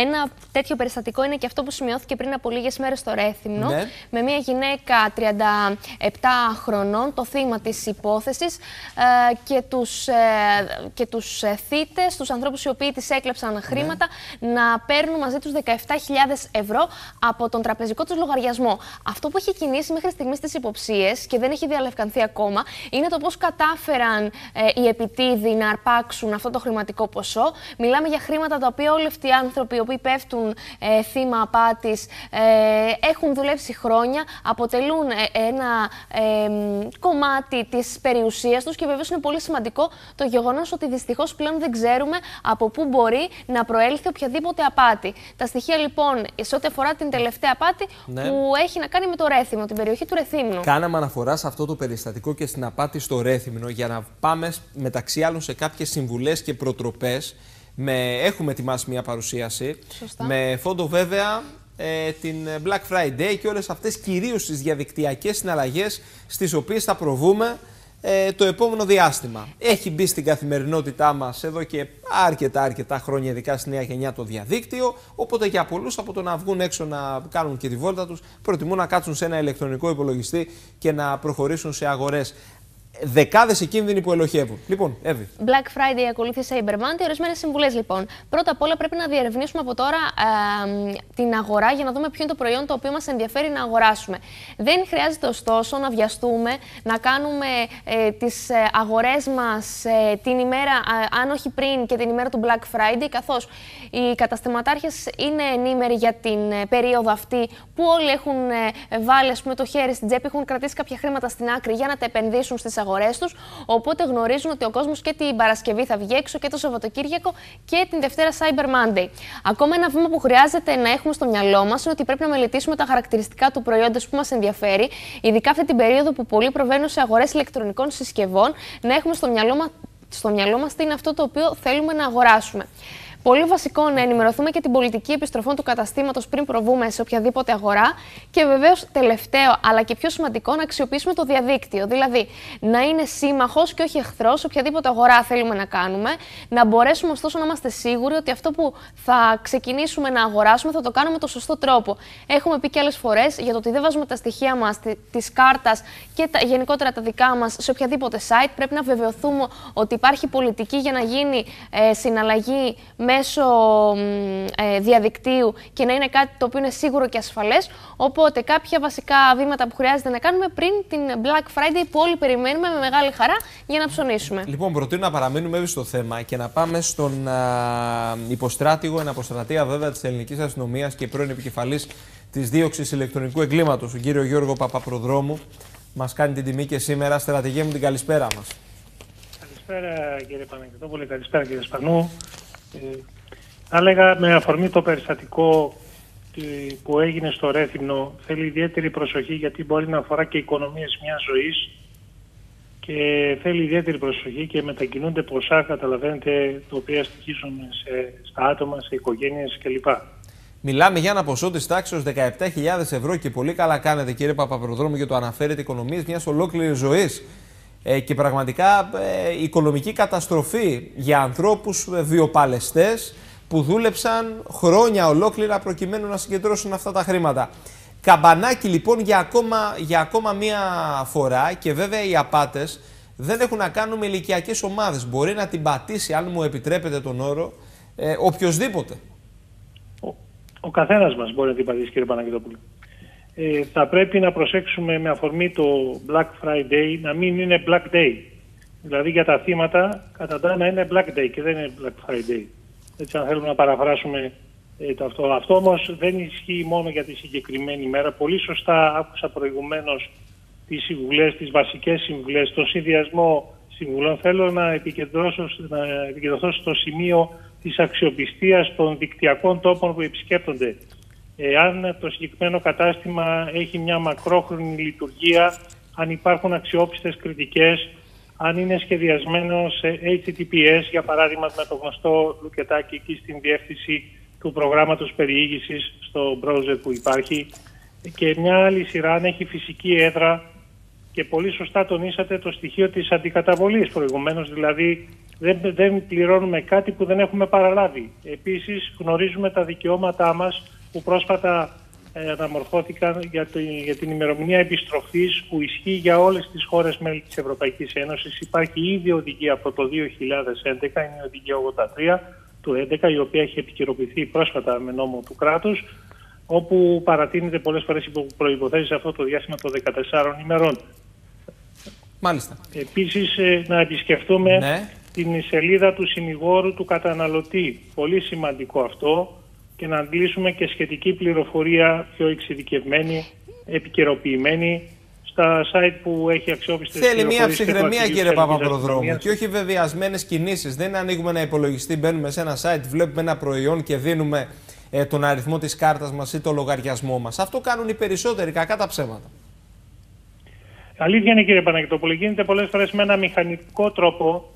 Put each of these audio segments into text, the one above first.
Ένα τέτοιο περιστατικό είναι και αυτό που σημειώθηκε πριν από λίγες μέρες στο Ρέθυμνο, ναι. με μια γυναίκα 37 χρονών, το θύμα της υπόθεσης, ε, και τους ε, και τους ε, θήτες, τους ανθρώπους οι οποίοι της έκλεψαν ναι. χρήματα, να παίρνουν μαζί τους 17.000 ευρώ από τον τραπεζικό τους λογαριασμό. Αυτό που έχει κινήσει μέχρι στιγμής τις υποψίες και δεν έχει διαλευκανθεί ακόμα είναι το πώς κατάφεραν ε, οι επιτίδιοι να αρπάξουν αυτό το χρηματικό ποσό. Μιλάμε για χρήματα τα οποία όλοι αυτοί οι άνθρωποι οι οποίοι πέφτουν ε, θύμα απάτης ε, έχουν δουλέψει χρόνια, αποτελούν ε, ένα κομμάτι της περιουσίας τους και βεβαίως είναι πολύ σημαντικό το γεγονός ότι δυστυχώς πλέον δεν ξέρουμε από πού μπορεί να προέλθει οποιαδήποτε απάτη. Τα στοιχεία λοιπόν σε ό,τι αφορά την τελευταία απάτη ναι. που έχει να κάνει με το Ρέθυμνο, την περιοχή του Ρεθύμνου. Κάναμε αναφορά σε αυτό το περιστατικό και στην απάτη στο Ρέθυμνο για να πάμε μεταξύ άλλων σε κάποιες συμβουλές και προτροπές με, έχουμε ετοιμάσει μια παρουσίαση. Με φόντο βέβαια ε, την Black Friday και όλες αυτές κυρίως τις διαδικτυακές συναλλαγές στις οποίες θα προβούμε ε, το επόμενο διάστημα. Έχει μπει στην καθημερινότητά μας εδώ και αρκετά αρκετά χρόνια, ειδικά στη νέα γενιά το διαδίκτυο, οπότε για πολλούς από το να βγουν έξω να κάνουν και τη βόλτα τους, προτιμούν να κάτσουν σε ένα ηλεκτρονικό υπολογιστή και να προχωρήσουν σε αγορές δεκάδες οι κίνδυνοι που ελοχεύουν. Λοιπόν, Εύη. Black Friday ακολούθησε Cyber Monday. Ορισμένες συμβουλές λοιπόν. Πρώτα απ' όλα πρέπει να διερευνήσουμε από τώρα ε, την αγορά για να δούμε ποιο είναι το προϊόν το οποίο μας ενδιαφέρει να αγοράσουμε. Δεν χρειάζεται ωστόσο να βιαστούμε να κάνουμε ε, τις αγορές μας ε, την ημέρα, αν όχι πριν και την ημέρα του Black Friday, καθώς οι καταστηματάρχες είναι ενήμεροι για την ε, περίοδο αυτή που όλοι έχουν ε, βάλει πούμε, το χέρι στην τσέπη, έχουν κρατήσει κάποια χρήματα στην άκρη για να τα επενδύσουν στις αγορέ αγορές τους. Οπότε γνωρίζουν ότι ο κόσμος και την Παρασκευή θα βγει έξω και το Σαββατοκύριακο και την Δευτέρα Cyber Monday. Ακόμα ένα βήμα που χρειάζεται να έχουμε στο μυαλό μας είναι ότι πρέπει να μελετήσουμε τα χαρακτηριστικά του προϊόντος που μας ενδιαφέρει, ειδικά αυτή την περίοδο που πολλοί προβαίνουν σε αγορές ηλεκτρονικών συσκευών, να έχουμε στο μυαλό μα στο μυαλό μας τι είναι αυτό το οποίο θέλουμε να αγοράσουμε. Πολύ βασικό να ενημερωθούμε και την πολιτική επιστροφών του καταστήματος πριν προβούμε σε οποιαδήποτε αγορά. Και βεβαίως, τελευταίο, αλλά και πιο σημαντικό, να αξιοποιήσουμε το διαδίκτυο. Δηλαδή, να είναι σύμμαχος και όχι εχθρός σε οποιαδήποτε αγορά θέλουμε να κάνουμε. Να μπορέσουμε ωστόσο να είμαστε σίγουροι ότι αυτό που θα ξεκινήσουμε να αγοράσουμε θα το κάνουμε με το σωστό τρόπο. Έχουμε πει και άλλες φορές για το ότι δεν βάζουμε τα στοιχεία μας, τη κάρτας και τα, γενικότερα τα δικά μας σε οποιαδήποτε site. Πρέπει να βεβαιωθούμε ότι υπάρχει πολιτική για να γίνει ε, συναλλαγή μέσω ε, διαδικτύου και να είναι κάτι το οποίο είναι σίγουρο και ασφαλές. Οπότε κάποια βασικά βήματα που χρειάζεται να κάνουμε πριν την Black Friday που όλοι περιμένουμε με μεγάλη χαρά για να ψωνίσουμε. Λοιπόν, προτείνω να παραμείνουμε έβει στο θέμα και να πάμε στον α, υποστράτηγο, ένα αποστρατεία βέβαια της ελληνικής αστυνομίας και πρώην επικεφαλής της δίωξης ηλεκτρονικού εγκλήματος, τον κύριο Γιώργο Παπαπροδρόμου. Μας κάνει την τιμή και σήμερα. Στρατηγέ μου την καλησπέρα μας. Καλησπέρα κύριε Παναγιώτοπουλε, καλησπέρα κύριε Σπανού. Ε, θα έλεγα με αφορμή το περιστατικό που έγινε στο Ρέθυμνο θέλει ιδιαίτερη προσοχή γιατί μπορεί να αφορά και οικονομίες μιας ζωής και θέλει ιδιαίτερη προσοχή και μετακινούνται ποσά, καταλαβαίνετε, τα οποία στοιχίζουν σε, στα άτομα, σε οικογένειες κλπ. Μιλάμε για ένα ποσό της τάξης 17.000 ευρώ και πολύ καλά κάνετε κύριε Παπαπροδρόμου και το αναφέρετε οικονομίες μιας ολόκληρης ζωής ε, και πραγματικά ε, οικονομική καταστροφή για ανθρώπους ε, βιοπαλαιστές που δούλεψαν χρόνια ολόκληρα προκειμένου να συγκεντρώσουν αυτά τα χρήματα. Καμπανάκι λοιπόν για ακόμα, για ακόμα μία φορά και βέβαια οι απάτες δεν έχουν να κάνουν με ηλικιακές ομάδες. Μπορεί να την πατήσει, αν μου επιτρέπετε τον όρο, ε, οποιοδήποτε. Ο, ο καθένας μας μπορεί να την πατήσει κύριε Παναγιώτοπουλο ε, θα πρέπει να προσέξουμε με αφορμή το Black Friday να μην είναι Black Day. Δηλαδή για τα θύματα κατά να είναι Black Day και δεν είναι Black Friday. Έτσι αν θέλουμε να παραφράσουμε ε, το αυτό. Αυτό όμως δεν ισχύει μόνο για τη συγκεκριμένη ημέρα. Πολύ σωστά άκουσα προηγουμένως τις συμβουλές, τις βασικές συμβουλές, τον συνδυασμό συμβουλών. Θέλω να επικεντρώσω, να επικεντρωθώ στο σημείο της αξιοπιστίας των δικτυακών τόπων που επισκέπτονται εάν το συγκεκριμένο κατάστημα έχει μια μακρόχρονη λειτουργία, αν υπάρχουν αξιόπιστες κριτικές, αν είναι σχεδιασμένο σε HTTPS, για παράδειγμα με το γνωστό λουκετάκι εκεί στην διεύθυνση του προγράμματος περιήγησης στο browser που υπάρχει και μια άλλη σειρά αν έχει φυσική έδρα και πολύ σωστά τονίσατε το στοιχείο της αντικαταβολής προηγουμένως, δηλαδή δεν, δεν πληρώνουμε κάτι που δεν έχουμε παραλάβει. Επίσης γνωρίζουμε τα δικαιώματά μας που πρόσφατα ε, αναμορφώθηκαν για, το, για την ημερομηνία επιστροφής που ισχύει για όλες τις χώρες μέλη της Ευρωπαϊκής Ένωσης. Υπάρχει ήδη οδηγία από το 2011, είναι η οδηγία 83 του 2011, η οποία έχει επικαιροποιηθεί πρόσφατα με νόμο του κράτους, όπου παρατείνεται πολλές φορές υπό προϋποθέσεις αυτό το διάστημα των 14 ημερών. Μάλιστα. Επίσης, ε, να επισκεφτούμε ναι. την σελίδα του συνηγόρου του καταναλωτή. Πολύ σημαντικό αυτό και να αντλήσουμε και σχετική πληροφορία πιο εξειδικευμένη, επικαιροποιημένη στα site που έχει αξιόπιστες Θέλει μια ψυχραιμία κύριε Παπαπροδρόμου και όχι βεβαιασμένες κινήσεις. Δεν ανοίγουμε ένα υπολογιστή, μπαίνουμε σε ένα site, βλέπουμε ένα προϊόν και δίνουμε ε, τον αριθμό της κάρτας μας ή το λογαριασμό μας. Αυτό κάνουν οι περισσότεροι, κακά τα ψέματα. Αλήθεια είναι κύριε Παναγιτόπουλο, γίνεται πολλές φορές με ένα μηχανικό τρόπο,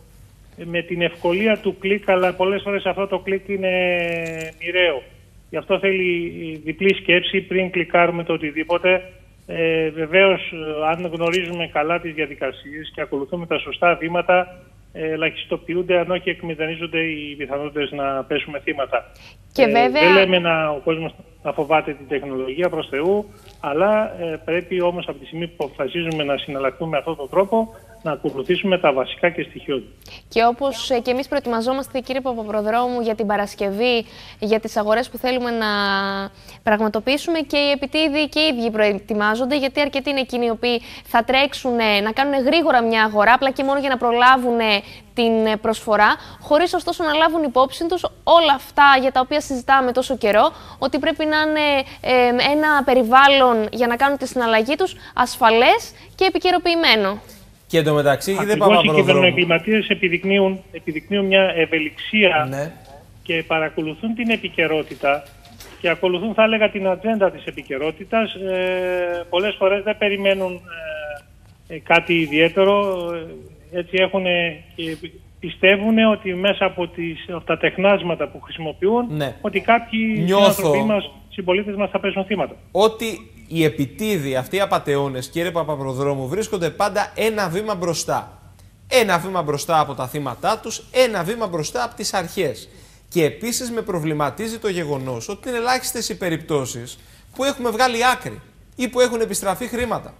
με την ευκολία του κλικ, αλλά πολλές φορές αυτό το κλικ είναι μοιραίο. Γι' αυτό θέλει διπλή σκέψη πριν κλικάρουμε το οτιδήποτε. Ε, Βεβαίως, ε, αν γνωρίζουμε καλά τις διαδικασίες και ακολουθούμε τα σωστά βήματα, ε, ελαχιστοποιούνται, αν όχι εκμηδενίζονται οι πιθανότητες να πέσουμε θύματα. Και ε, βέβαια... δεν λέμε να, ο κόσμος να φοβάται την τεχνολογία προς Θεού, αλλά ε, πρέπει όμως από τη στιγμή που αποφασίζουμε να συναλλαχθούμε με αυτόν τον τρόπο να ακολουθήσουμε τα βασικά και στοιχειώδη. Και όπως ε, και εμείς προετοιμαζόμαστε, κύριε Παπαπροδρόμου, για την Παρασκευή, για τις αγορές που θέλουμε να πραγματοποιήσουμε, και οι επιτίδιοι και οι ίδιοι προετοιμάζονται, γιατί αρκετοί είναι εκείνοι οι οποίοι θα τρέξουν να κάνουν γρήγορα μια αγορά, απλά και μόνο για να προλάβουν την προσφορά, χωρίς ωστόσο να λάβουν υπόψη τους όλα αυτά για τα οποία συζητάμε τόσο καιρό, ότι πρέπει να είναι ε, ένα περιβάλλον για να κάνουν τη συναλλαγή τους ασφαλές και επικαιροποιημένο. Και εντωμεταξύ, δεν πάμε Οι κυβερνοεγκληματίε επιδεικνύουν, επιδεικνύουν μια ευελιξία ναι. και παρακολουθούν την επικαιρότητα και ακολουθούν, θα έλεγα, την ατζέντα της επικαιρότητας. Ε, πολλές φορές δεν περιμένουν ε, ε κάτι ιδιαίτερο. Ε, έτσι έχουν και πιστεύουν ότι μέσα από, τις, από τα τεχνάσματα που χρησιμοποιούν ναι. ότι κάποιοι Νιώθω... άνθρωποι μας, συμπολίτες μας θα πέσουν θύματα. Ότι οι επιτίδιοι, αυτοί οι απαταιώνες, κύριε Παπαπροδρόμου, βρίσκονται πάντα ένα βήμα μπροστά. Ένα βήμα μπροστά από τα θύματά τους, ένα βήμα μπροστά από τις αρχές. Και επίσης με προβληματίζει το γεγονός ότι είναι ελάχιστες οι περιπτώσεις που έχουμε βγάλει άκρη ή που έχουν επιστραφεί χρήματα.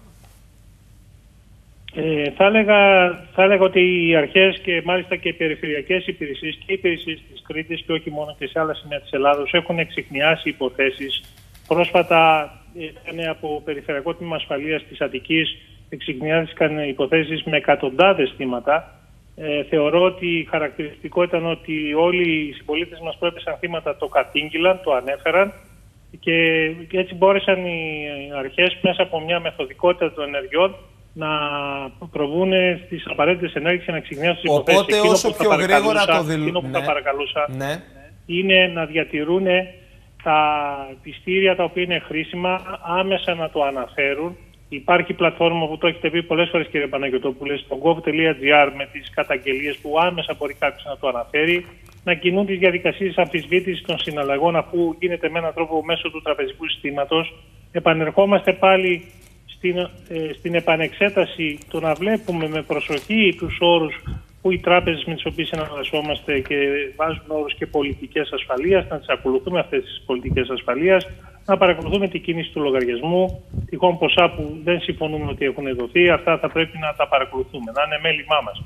Ε, θα, έλεγα, θα έλεγα ότι οι αρχές και μάλιστα και οι περιφερειακές υπηρεσίες και οι υπηρεσίες της Κρήτης και όχι μόνο και σε άλλα σημεία της Ελλάδος έχουν εξηχνιάσει υποθέσεις. Πρόσφατα ήταν από Περιφερειακό Τμήμα Ασφαλείας της Αττικής εξηχνιάστηκαν υποθέσεις με εκατοντάδες θύματα. Ε, θεωρώ ότι χαρακτηριστικό ήταν ότι όλοι οι συμπολίτες μας που έπεσαν θύματα το κατήγγυλαν, το ανέφεραν και έτσι μπόρεσαν οι αρχές μέσα από μια μεθοδικότητα των ενεργειών να προβούν στις απαραίτητες ενέργειες και να ξυγνιάσουν τις υποθέσεις. Οπότε, όσο πιο γρήγορα το δηλώνουν. Εκείνο που θα ναι. παρακαλούσα ναι. είναι να διατηρούν τα πιστήρια τα οποία είναι χρήσιμα, άμεσα να το αναφέρουν. Υπάρχει πλατφόρμα που το έχετε πει πολλές φορές, κύριε Παναγιοτόπουλε, στο gov.gr με τις καταγγελίες που άμεσα μπορεί κάποιος να το αναφέρει. Να κινούν τις διαδικασίες αμφισβήτησης των συναλλαγών, αφού γίνεται με έναν τρόπο μέσω του τραπεζικού συστήματος. Επανερχόμαστε πάλι στην, ε, στην επανεξέταση το να βλέπουμε με προσοχή τους όρους που οι τράπεζες με τις οποίες συναλλασσόμαστε και βάζουν όρους και πολιτικές ασφαλείας, να τις ακολουθούμε αυτές τις πολιτικές ασφαλείας, να παρακολουθούμε την κίνηση του λογαριασμού, τυχόν ποσά που δεν συμφωνούμε ότι έχουν δοθεί, αυτά θα πρέπει να τα παρακολουθούμε, να είναι μέλημά μας.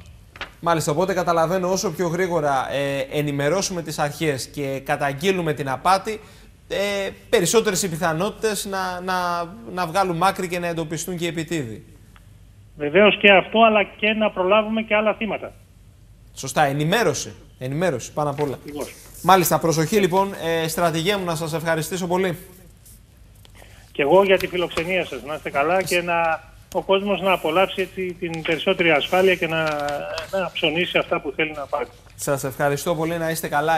Μάλιστα, οπότε καταλαβαίνω όσο πιο γρήγορα ε, ενημερώσουμε τις αρχές και καταγγείλουμε την απάτη, ε, περισσότερες οι πιθανότητες να, να, να βγάλουν μάκρη και να εντοπιστούν και οι επιτίδιοι. Βεβαίως και αυτό, αλλά και να προλάβουμε και άλλα θύματα. Σωστά, ενημέρωση. Ενημέρωση πάνω απ' όλα. Μάλιστα, προσοχή λοιπόν. Ε, στρατηγέ μου να σας ευχαριστήσω πολύ. Και εγώ για τη φιλοξενία σας. Να είστε καλά και να, ο κόσμος να απολαύσει έτσι, την περισσότερη ασφάλεια και να, να ψωνίσει αυτά που θέλει να πάρει. Σας ευχαριστώ πολύ. Να είστε καλά.